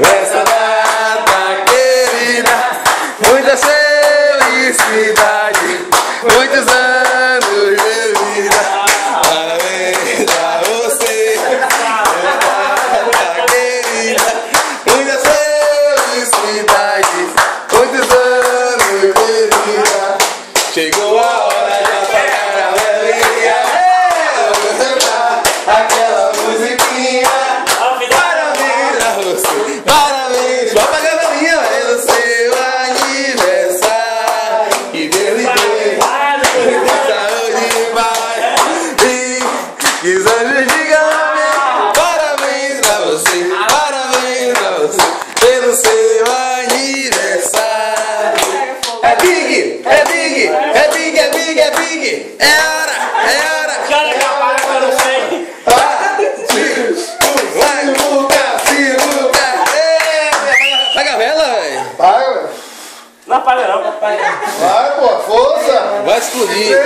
Nessa data querida, muita felicidade, muitos anos de vida. Parabéns a você, nessa data querida, muitas felicidades, muitos anos de vida. Chegou que os anjos digam amém. Parabéns pra você, parabéns pra você, pelo seu aniversário. É big, é big, é big, é big, é big. É hora, é hora. Cara, que apaga que eu não sei. Vai, Luca, Luca. Paga a vela, velho. Vai, ué. Não apaga não, vai, pô, força! Vai explodir.